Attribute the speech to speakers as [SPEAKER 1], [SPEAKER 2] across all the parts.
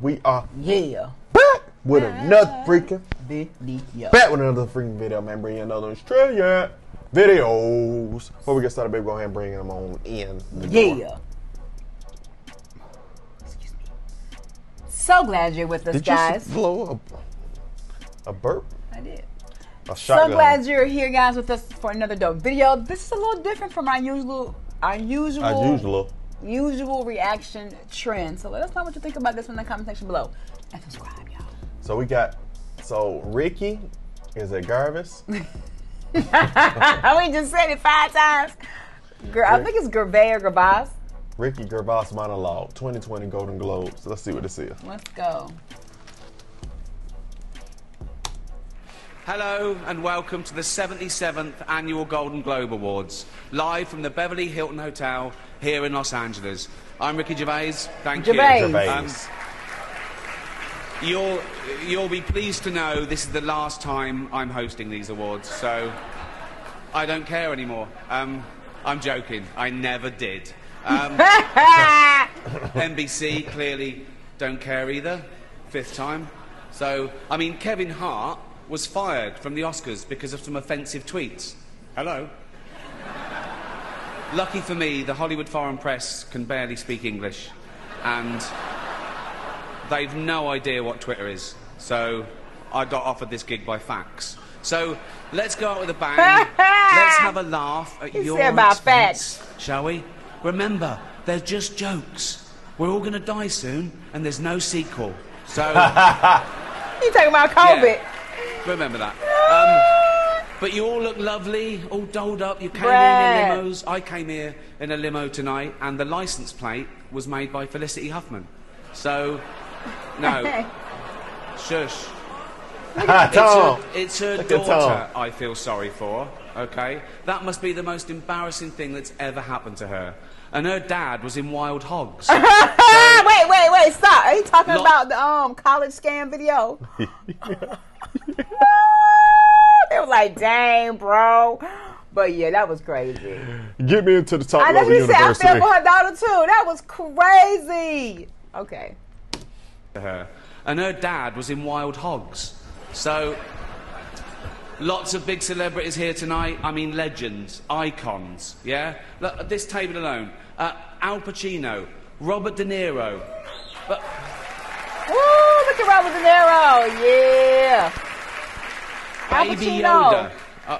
[SPEAKER 1] We are
[SPEAKER 2] Yeah.
[SPEAKER 1] back with another freaking
[SPEAKER 2] Video.
[SPEAKER 1] back with another freaking video, man. Bringing another Australia videos. Before we get started, baby, go ahead and bring them on in. the door.
[SPEAKER 2] Yeah. Excuse me. So glad you're with us,
[SPEAKER 1] Did
[SPEAKER 2] guys.
[SPEAKER 1] you blow a, a burp?
[SPEAKER 2] I did.
[SPEAKER 1] A
[SPEAKER 2] So glad you're here, guys, with us for another dope video. This is a little different from our usual, our usual,
[SPEAKER 1] As usual.
[SPEAKER 2] Usual reaction trend. So let us know what you think about this in the comment section below, and subscribe, y'all.
[SPEAKER 1] So we got. So Ricky is at Garvis.
[SPEAKER 2] we just said it five times. Girl, I think it's Gervais or Gervais.
[SPEAKER 1] Ricky Gervais monologue, 2020 Golden Globes. Let's see what this is.
[SPEAKER 2] Let's go.
[SPEAKER 3] Hello and welcome to the 77th Annual Golden Globe Awards, live from the Beverly Hilton Hotel here in Los Angeles. I'm Ricky Gervais. Thank
[SPEAKER 2] Gervais.
[SPEAKER 3] you.
[SPEAKER 1] Gervais.
[SPEAKER 3] Um, you'll, you'll be pleased to know this is the last time I'm hosting these awards, so I don't care anymore. Um, I'm joking. I never did. Um, NBC clearly don't care either. Fifth time. So, I mean, Kevin Hart was fired from the Oscars because of some offensive tweets. Hello. Lucky for me, the Hollywood Foreign Press can barely speak English, and they've no idea what Twitter is. So, I got offered this gig by fax. So, let's go out with a bang. let's have a laugh at your
[SPEAKER 2] about
[SPEAKER 3] expense, shall we? Remember, they're just jokes. We're all going to die soon, and there's no sequel. So.
[SPEAKER 2] You talking about COVID?
[SPEAKER 3] Remember that. Um, but you all look lovely, all dolled up. You came
[SPEAKER 2] Brad.
[SPEAKER 3] here in limos. I came here in a limo tonight, and the license plate was made by Felicity Huffman. So, no, shush. It's her, it's her daughter I feel sorry for, okay? That must be the most embarrassing thing that's ever happened to her. And her dad was in Wild Hogs.
[SPEAKER 2] Ah, wait, wait, wait, stop. Are you talking
[SPEAKER 3] Lo-
[SPEAKER 2] about the um college scam video? they were like, dang, bro. But yeah, that was crazy.
[SPEAKER 1] Get me into the top
[SPEAKER 2] I know
[SPEAKER 1] level
[SPEAKER 2] you said I
[SPEAKER 1] university.
[SPEAKER 2] feel for her daughter too. That was crazy. Okay.
[SPEAKER 3] to her. And her dad was in Wild Hogs. So, lots of big celebrities here tonight. I mean, legends, icons, yeah? Look, at this table alone. Uh, Al Pacino, Robert De Niro. But
[SPEAKER 2] Woo, look at Robert De Niro. Yeah. Al
[SPEAKER 3] Baby
[SPEAKER 2] Pacino.
[SPEAKER 3] Yoda. Uh,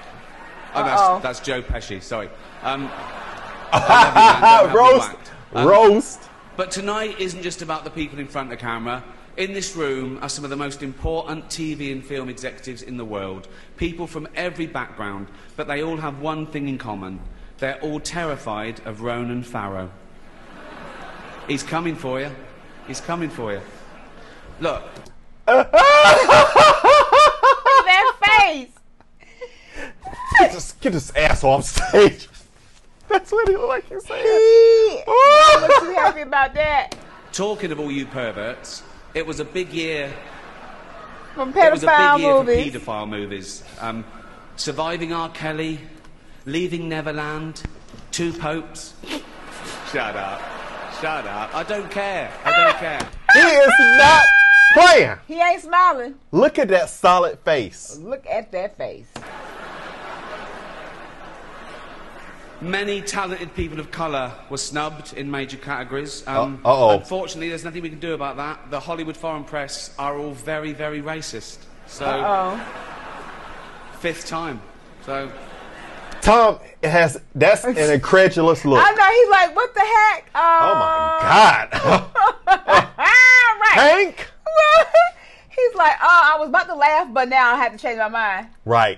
[SPEAKER 3] oh,
[SPEAKER 2] Uh-oh.
[SPEAKER 3] that's, that's Joe Pesci, sorry. Um, I love you, man. Don't have me
[SPEAKER 1] roast.
[SPEAKER 3] Um,
[SPEAKER 1] roast.
[SPEAKER 3] But tonight isn't just about the people in front of the camera. In this room are some of the most important TV and film executives in the world. People from every background, but they all have one thing in common. They're all terrified of Ronan Farrow. He's coming for you. He's coming for you. Look,
[SPEAKER 2] that face.
[SPEAKER 1] Get this, get this ass off stage. That's what he look like he's saying.
[SPEAKER 2] I'm too happy about that.
[SPEAKER 3] talking of all you perverts, it was a big year
[SPEAKER 2] From pedophile
[SPEAKER 3] It was a
[SPEAKER 2] pedophile
[SPEAKER 3] big year
[SPEAKER 2] movies.
[SPEAKER 3] for paedophile movies. Um, Surviving R. Kelly, Leaving Neverland, Two Popes. Shut up. Shut up. I don't care. I don't care.
[SPEAKER 1] He is not playing.
[SPEAKER 2] he ain't smiling.
[SPEAKER 1] Look at that solid face.
[SPEAKER 2] Look at that face.
[SPEAKER 3] Many talented people of colour were snubbed in major categories. Um,
[SPEAKER 1] Uh- uh-oh.
[SPEAKER 3] Unfortunately, there's nothing we can do about that. The Hollywood foreign press are all very, very racist. So,
[SPEAKER 2] Oh.
[SPEAKER 3] fifth time. So,
[SPEAKER 1] Tom has that's an incredulous look.
[SPEAKER 2] I know. He's like, what the heck?
[SPEAKER 1] Oh my God.
[SPEAKER 2] God. right.
[SPEAKER 1] Hank.
[SPEAKER 2] He's like, oh, I was about to laugh, but now I have to change my mind.
[SPEAKER 1] Right.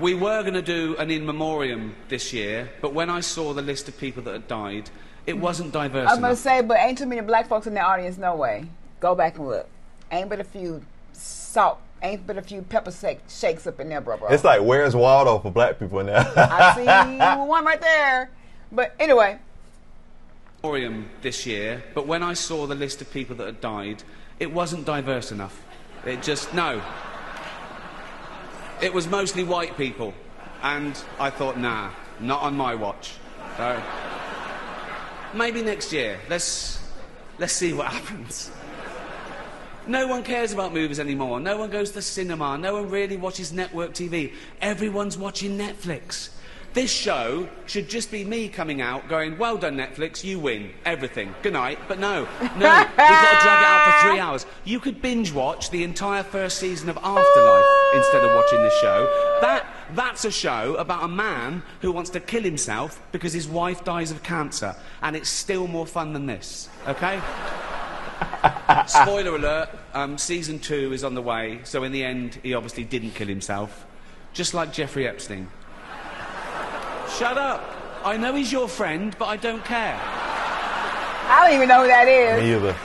[SPEAKER 3] We were going to do an in memoriam this year, but when I saw the list of people that had died, it wasn't diverse
[SPEAKER 2] enough. I'm gonna say, but ain't too many black folks in the audience. No way. Go back and look. Ain't but a few salt. Ain't but a few pepper shake, shakes up in there, bro, bro.
[SPEAKER 1] It's like where's Waldo for black people now?
[SPEAKER 2] I see one right there. But anyway,
[SPEAKER 3] memoriam this year, but when I saw the list of people that had died, it wasn't diverse enough. It just, no. It was mostly white people, and I thought, nah, not on my watch. So, maybe next year. Let's, let's see what happens. No one cares about movies anymore. No one goes to the cinema. No one really watches network TV. Everyone's watching Netflix. This show should just be me coming out going, well done, Netflix, you win everything. Good night. But no, no, we've got to drag it out for three hours. You could binge watch the entire first season of Afterlife instead of watching this show. That, that's a show about a man who wants to kill himself because his wife dies of cancer. And it's still more fun than this, okay? Spoiler alert, um, season two is on the way, so in the end, he obviously didn't kill himself. Just like Jeffrey Epstein. Shut up. I know he's your friend, but I don't care.
[SPEAKER 2] I don't even know who that is.
[SPEAKER 1] Me either.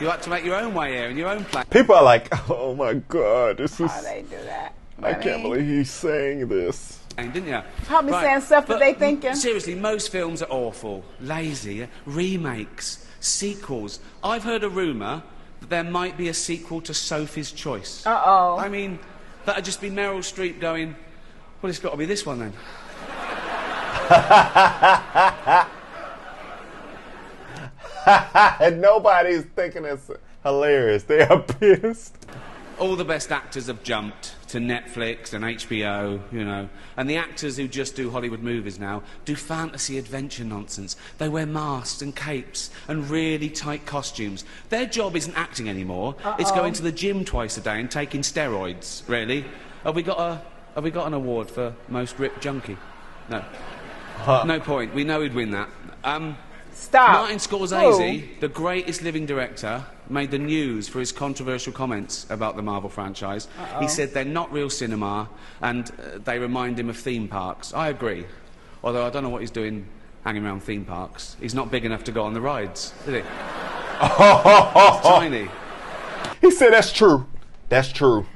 [SPEAKER 3] You had to make your own way here in your own place.
[SPEAKER 1] People are like, oh my god, this is.
[SPEAKER 2] How they do that?
[SPEAKER 1] I can't believe he's saying this.
[SPEAKER 3] Didn't you?
[SPEAKER 2] Probably saying stuff that
[SPEAKER 3] but
[SPEAKER 2] they thinking.
[SPEAKER 3] Seriously, most films are awful, lazy, remakes, sequels. I've heard a rumour that there might be a sequel to Sophie's Choice.
[SPEAKER 2] Uh oh.
[SPEAKER 3] I mean, that'd just be Meryl Streep going, well, it's got to be this one then.
[SPEAKER 1] and nobody's thinking it's hilarious. They are pissed.
[SPEAKER 3] all the best actors have jumped to Netflix and HBO, you know. And the actors who just do Hollywood movies now do fantasy adventure nonsense. They wear masks and capes and really tight costumes. Their job isn't acting anymore. It's going to the gym twice a day and taking steroids, really. Have we got a have we got an award for most ripped junkie? No. No point. We know he'd win that. Um,
[SPEAKER 2] Stop.
[SPEAKER 3] Martin Scorsese, the greatest living director, made the news for his controversial comments about the Marvel franchise. He said they're not real cinema and uh, they remind him of theme parks. I agree. Although I don't know what he's doing hanging around theme parks. He's not big enough to go on the rides, is he? He's tiny.
[SPEAKER 1] He said that's true. That's true.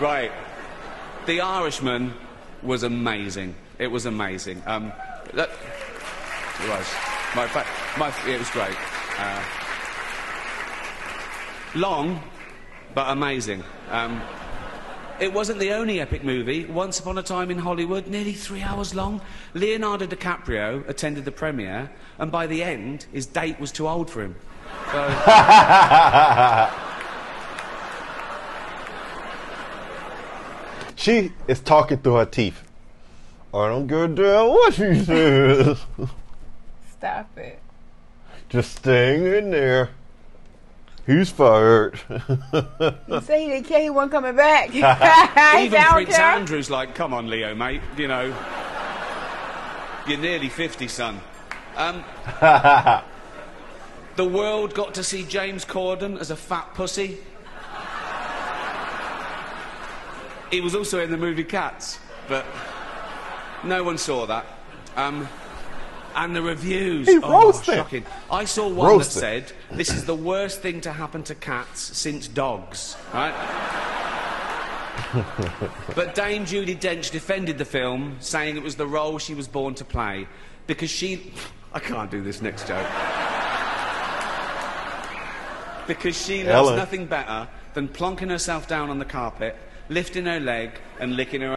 [SPEAKER 3] Right. The Irishman was amazing. It was amazing. Um, that, it was. My, my, it was great. Uh, long, but amazing. Um, it wasn't the only epic movie. Once Upon a Time in Hollywood, nearly three hours long. Leonardo DiCaprio attended the premiere, and by the end, his date was too old for him. So,
[SPEAKER 1] She is talking through her teeth. I don't give a damn what she says.
[SPEAKER 2] Stop it.
[SPEAKER 1] Just staying in there. He's fired.
[SPEAKER 2] He said he didn't care. He wasn't coming back.
[SPEAKER 3] Even
[SPEAKER 2] don't
[SPEAKER 3] Prince
[SPEAKER 2] care.
[SPEAKER 3] Andrew's like, come on, Leo, mate. You know, you're nearly 50, son. Um, the world got to see James Corden as a fat pussy. He was also in the movie Cats, but no one saw that. Um, and the reviews,
[SPEAKER 1] He
[SPEAKER 3] oh,
[SPEAKER 1] roasted.
[SPEAKER 3] shocking. I saw one
[SPEAKER 1] Roasted.
[SPEAKER 3] that said, "This is the worst thing to happen to cats since dogs." Right? But Dame Judi Dench defended the film, saying it was the role she was born to play because she. I can't do this next joke. Because she loves nothing better than plonking herself down on the carpet, lifting her leg, and licking her.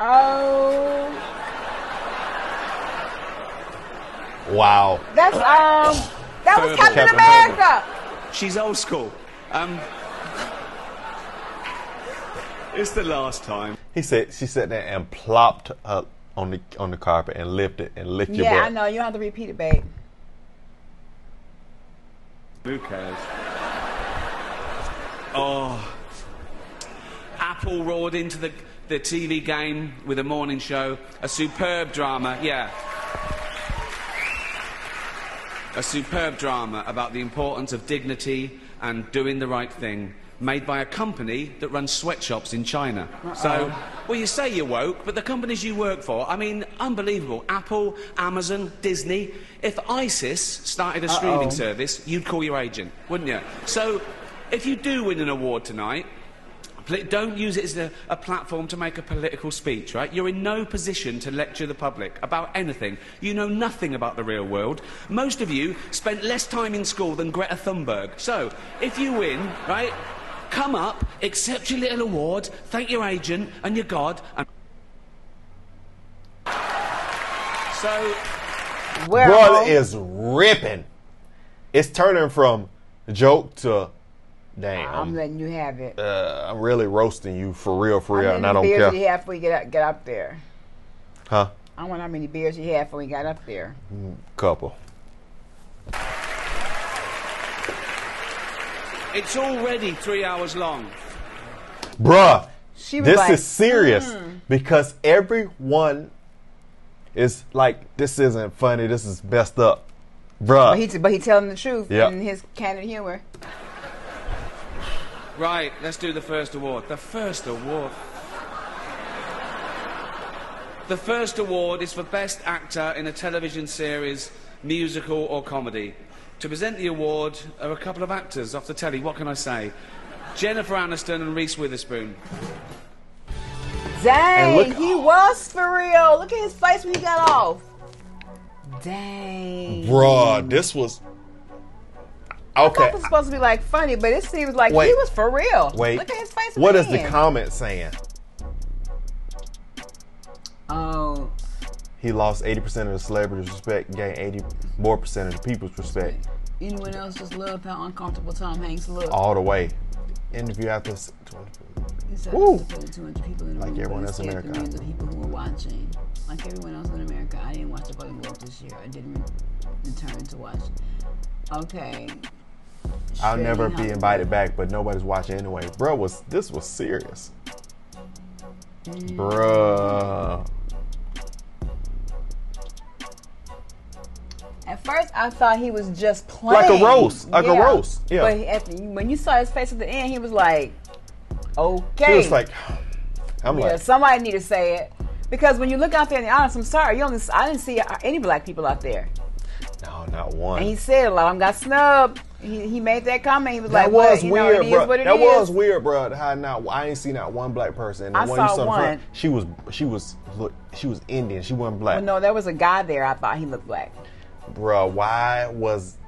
[SPEAKER 2] Oh,
[SPEAKER 1] wow.
[SPEAKER 2] that's um, that was
[SPEAKER 3] Terrible.
[SPEAKER 2] Captain
[SPEAKER 1] Captain
[SPEAKER 2] America.
[SPEAKER 3] She's old school. Um, it's the last time.
[SPEAKER 1] He said she sat there and plopped up on the on the carpet and lifted and licked your
[SPEAKER 2] Yeah, I know. You don't have to repeat it, babe.
[SPEAKER 3] Who cares? Oh. Apple roared into the, the TV game with a morning show. A superb drama, yeah. A superb drama about the importance of dignity and doing the right thing, made by a company that runs sweatshops in China. So, well, you say you're woke, but the companies you work for, I mean, unbelievable. Apple, Amazon, Disney. If ISIS started a streaming
[SPEAKER 2] Uh-oh.
[SPEAKER 3] service, you'd call your agent, wouldn't you? So, if you do win an award tonight, don't use it as a, a platform to make a political speech, right? You're in no position to lecture the public about anything. You know nothing about the real world. Most of you spent less time in school than Greta Thunberg. So, if you win, right, come up, accept your little award, thank your agent and your God, and. So,
[SPEAKER 2] swear.
[SPEAKER 1] brother is ripping. It's turning from joke to damn.
[SPEAKER 2] I'm
[SPEAKER 1] I'm,
[SPEAKER 2] letting you have it.
[SPEAKER 1] uh, I'm really roasting you for real, for
[SPEAKER 2] How
[SPEAKER 1] real,
[SPEAKER 2] many
[SPEAKER 1] and I don't
[SPEAKER 2] beers
[SPEAKER 1] care.
[SPEAKER 2] did you have before you get up, get up there?
[SPEAKER 1] Huh?
[SPEAKER 2] I wonder how many beers you had before you got up there.
[SPEAKER 1] Couple.
[SPEAKER 3] It's already three hours long.
[SPEAKER 1] Bruh,
[SPEAKER 2] She was
[SPEAKER 1] this
[SPEAKER 2] like,
[SPEAKER 1] is serious
[SPEAKER 2] "Hmm."
[SPEAKER 1] because everyone is like, this isn't funny. This is messed up, bruh.
[SPEAKER 2] But he, but he telling the truth
[SPEAKER 1] Yep.
[SPEAKER 2] in his candid humor.
[SPEAKER 3] Right, let's do the first award. The first award. The first award is for Best Actor in a Television Series, Musical or Comedy. To present the award are a couple of actors off the telly. What can I say? Jennifer Aniston and Reese Witherspoon.
[SPEAKER 2] Dang,
[SPEAKER 1] look-
[SPEAKER 2] he was for real. Look at his face when he got off. Dang.
[SPEAKER 1] bruh, this was
[SPEAKER 2] I
[SPEAKER 1] okay.
[SPEAKER 2] thought it was supposed to be like funny, but it seems like
[SPEAKER 1] Wait.
[SPEAKER 2] he was for real.
[SPEAKER 1] Wait,
[SPEAKER 2] Look at his face. at
[SPEAKER 1] what
[SPEAKER 2] the
[SPEAKER 1] is the comment saying?
[SPEAKER 2] Oh,
[SPEAKER 1] He lost 80% of the celebrities' respect, gained 80 more percent of the people's respect.
[SPEAKER 2] anyone else just love how uncomfortable Tom Hanks looked?
[SPEAKER 1] All the way. Interview after. s-
[SPEAKER 2] He said
[SPEAKER 1] Woo.
[SPEAKER 2] 200 people in the
[SPEAKER 1] Like
[SPEAKER 2] room,
[SPEAKER 1] everyone else in
[SPEAKER 2] instead the
[SPEAKER 1] America.
[SPEAKER 2] millions of people who were watching. Like everyone else in America, I didn't watch the Golden Globe this year. I didn't return to watch. Okay.
[SPEAKER 1] I'll never be invited back, but nobody's watching anyway. Bro, was this was serious.
[SPEAKER 2] Mm.
[SPEAKER 1] Bruh.
[SPEAKER 2] At first, I thought he was just playing.
[SPEAKER 1] Like a roast, like a roast, yeah.
[SPEAKER 2] But he- at the- when you saw his face at the end, he was like, "Okay."
[SPEAKER 1] He was like, I'm
[SPEAKER 2] Yeah,
[SPEAKER 1] like,
[SPEAKER 2] somebody need to say it because when you look out there in the audience, I'm sorry, you only I didn't see any black people out there.
[SPEAKER 1] no, not one.
[SPEAKER 2] And he said a lot them got snubbed. He, he made that comment. He was
[SPEAKER 1] that
[SPEAKER 2] like,
[SPEAKER 1] was
[SPEAKER 2] "What? You know,
[SPEAKER 1] weird, bro. That
[SPEAKER 2] is."
[SPEAKER 1] was weird, bro. How not? I ain't seen not one black person.
[SPEAKER 2] I
[SPEAKER 1] one
[SPEAKER 2] saw
[SPEAKER 1] you saw front,
[SPEAKER 2] one.
[SPEAKER 1] she was, she was, look, she was Indian. She wasn't black.
[SPEAKER 2] But no, there was a guy there. I thought he looked black.
[SPEAKER 1] Bro, why was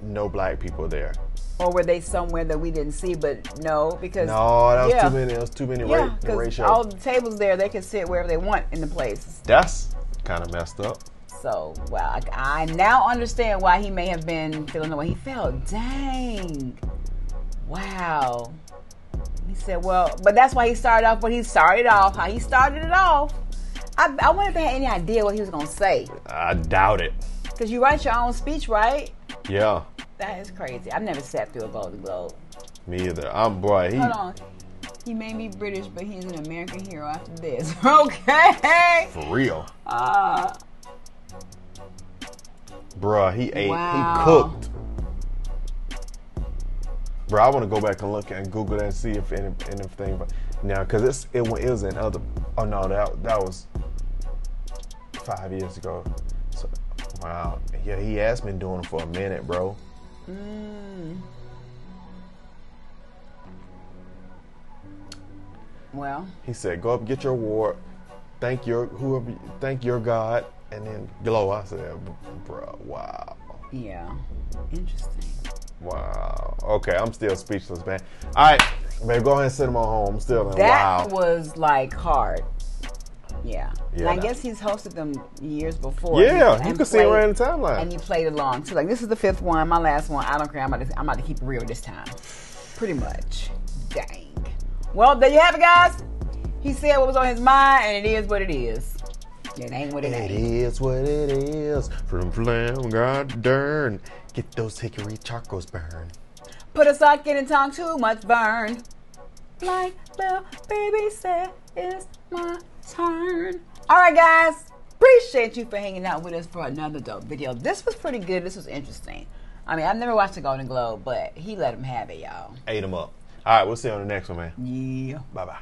[SPEAKER 1] no black people there?
[SPEAKER 2] Or were they somewhere that we didn't see? But no, because
[SPEAKER 1] No, that was
[SPEAKER 2] yeah.
[SPEAKER 1] too many. That was too many
[SPEAKER 2] Yeah,
[SPEAKER 1] ra- ratio.
[SPEAKER 2] all the tables there, they can sit wherever they want in the place.
[SPEAKER 1] That's kind of messed up.
[SPEAKER 2] So, well, I, I now understand why he may have been feeling the way he felt. Dang. Wow. He said, well, but that's why he started off what he started off, how he started it off. I, I wonder if they had any idea what he was going to say.
[SPEAKER 1] I doubt it.
[SPEAKER 2] Because you write your own speech, right?
[SPEAKER 1] Yeah,
[SPEAKER 2] That is crazy. I've never sat through a Golden Globe.
[SPEAKER 1] me either. I'm boy. He,
[SPEAKER 2] Hold on. He may be British, but he's an American hero after this. okay.
[SPEAKER 1] for real,
[SPEAKER 2] Uh,
[SPEAKER 1] Bruh, He ate.
[SPEAKER 2] Wow.
[SPEAKER 1] He cooked. Bro, I want to go back and look and Google that and see if any, anything. But now, cause it's it, it was in other. Oh no, that that was five years ago. So, wow. Yeah, he has been doing it for a minute, bro. Mm.
[SPEAKER 2] well,
[SPEAKER 1] He said, "Go up, get your award. Thank your whoever. Thank your God, and then glow." I said, "Bro, wow,
[SPEAKER 2] yeah. Interesting.
[SPEAKER 1] wow. Okay, I'm still speechless, man. All right, man, go ahead and send him on home. I'm still in
[SPEAKER 2] That
[SPEAKER 1] wow.
[SPEAKER 2] was like hard. Yeah.
[SPEAKER 1] Yeah,
[SPEAKER 2] I guess he's hosted them years before.
[SPEAKER 1] yeah,
[SPEAKER 2] And
[SPEAKER 1] you can see it right in the timeline.
[SPEAKER 2] And he played along too. Like this is the fifth one, my last one. I don't care. I'm about to, I'm about to keep it real this time. Pretty much. Dang. Well, there you have it, guys. He said what was on his mind, and it is what it is. It ain't what it,
[SPEAKER 1] It
[SPEAKER 2] ain't.
[SPEAKER 1] is what it is. From flam, god darn. Get those hickory charcoals burned.
[SPEAKER 2] Put a sock in and tongue too much burn. Like the baby said, it's my turn. All right, guys. Appreciate you for hanging out with us for another dope video. This was pretty good. This was interesting. I mean, I've never watched the Golden Globe, but he let him have it, y'all.
[SPEAKER 1] Ate him up. All right, we'll see you on the next one, man.
[SPEAKER 2] Yeah.
[SPEAKER 1] Bye bye.